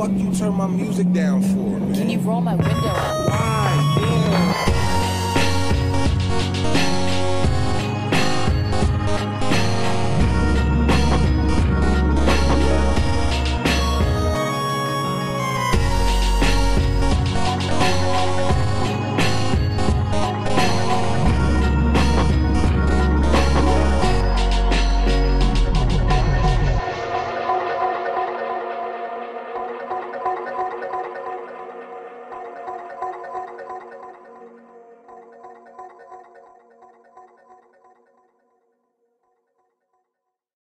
fuck you turn my music down for, man? Can you roll my window up? Why? Damn.